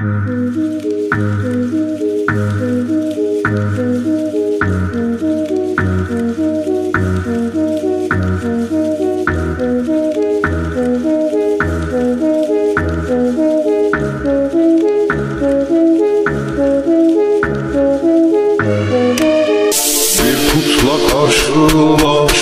Bir aşkla karşılaştım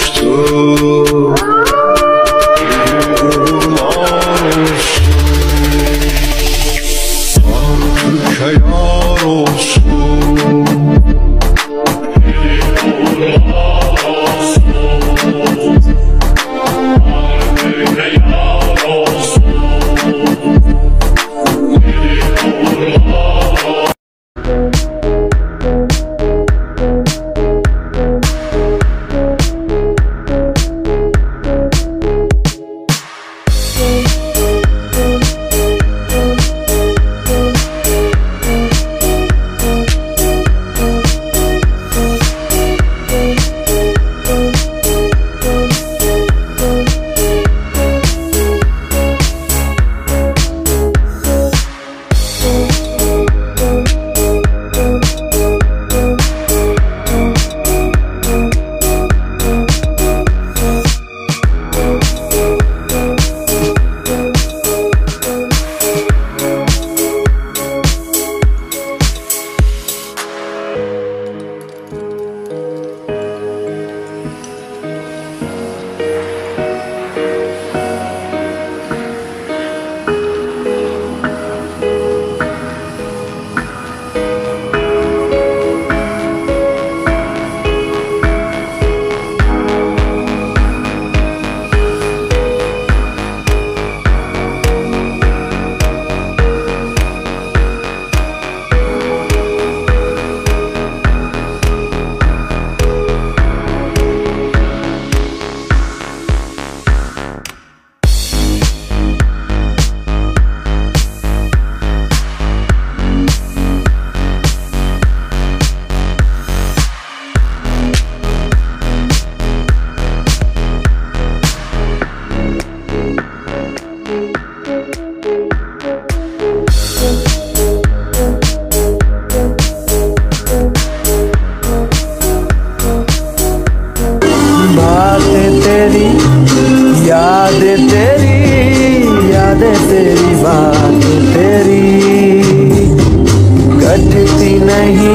नहीं।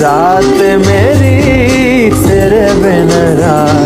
रात मेरी सिर बिन रात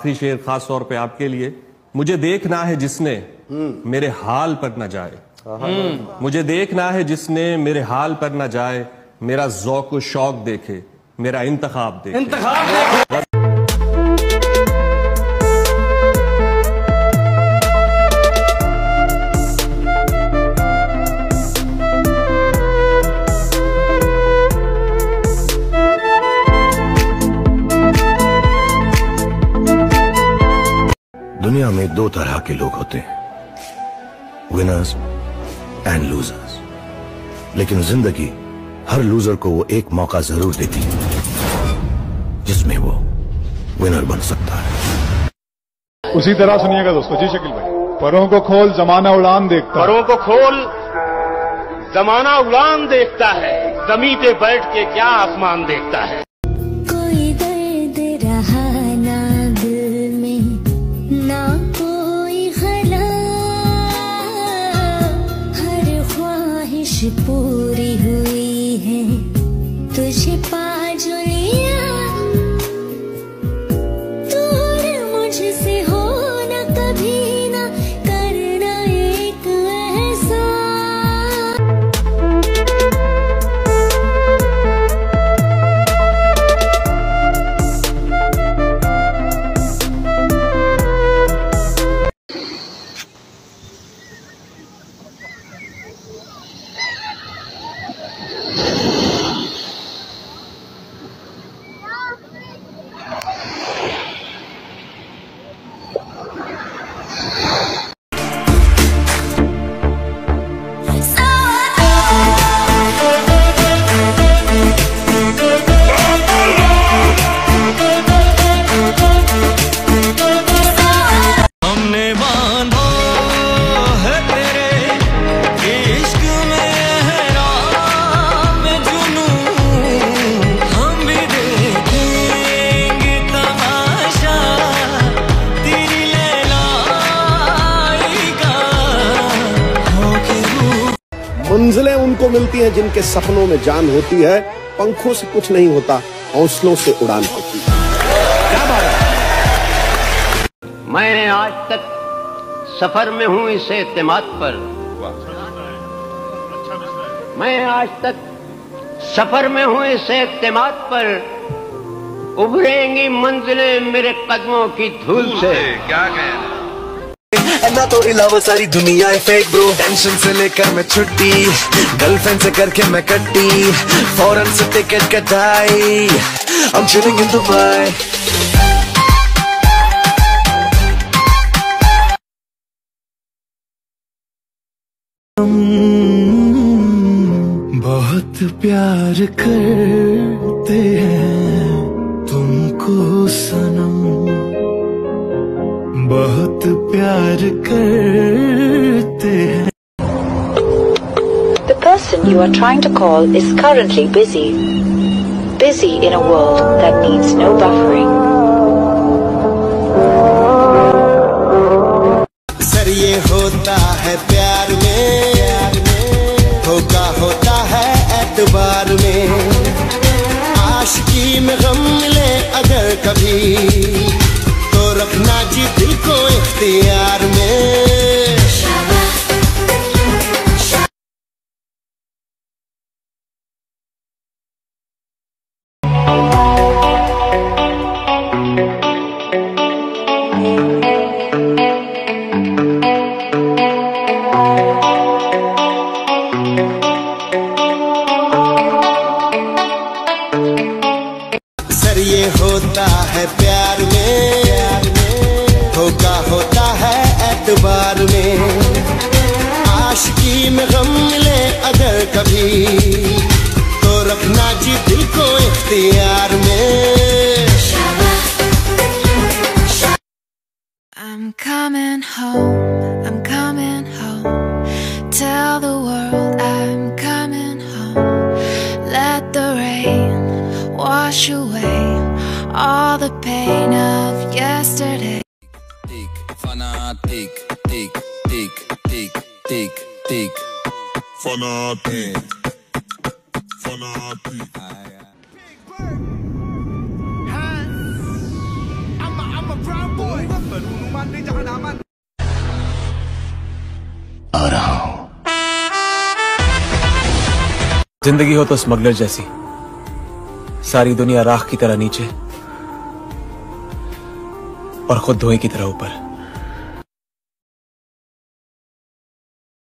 आखिरी शेर खास तौर पे आपके लिए, मुझे देखना है जिसने मेरे हाल पर ना जाए। मुझे देखना है जिसने मेरे हाल पर ना जाए, मेरा जौक शौक देखे, मेरा इंतखाब देखे। इंतखाब दुनिया में दो तरह के लोग होते हैं। विनर्स एंड लूजर्स लेकिन ज़िंदगी हर लूजर को वो एक मौका ज़रूर देती है जिसमें वो विनर बन सकता है। उसी तरह सुनिएगा दोस्तों जी शकील भाई। परों को खोल जमाना उड़ान देखता परों को खोल जमाना उड़ान देखता है। जमी पे बैठ के क्या आसमान देखता है। 七八 मंजिलें उनको मिलती हैं जिनके सपनों में जान होती है। पंखों से कुछ नहीं होता हौसलों से उड़ान होती है। क्या बात मैं आज तक सफ़र में हूँ इस एतमाद पर। मैं आज तक सफ़र में हूँ इस एतमाद पर। उभरेंगी मंजिलें मेरे कदमों की धूल से। ना तो इलावा सारी दुनिया है फेक ब्रो टेंशन से लेकर मैं छुट्टी गर्लफ्रेंड से करके मैं कट्टी फॉरन से टिकट कटाई I'm chilling in Dubai. बहुत प्यार करते हैं। बहुत प्यार करते हैं The person you are trying to call is currently busy. Busy in a world that needs no buffering. Sir ये होता है प्यार में धोखा होता है एतबार में आशिकी में गम मिले अगर कभी एतबार में आशिकी में गम मिले अगर कभी तो रखना जी दिल को इख्तियार में I'm coming home, I'm coming home. Tell the world I'm coming home. Let the rain wash away all the pain of yesterday. fanatic, tick, tick, tick, tick, tick. Fanatic. Fanatic. ज़िंदगी हो तो स्मगलर जैसी सारी दुनिया राख की तरह नीचे और खुद धोए की तरह ऊपर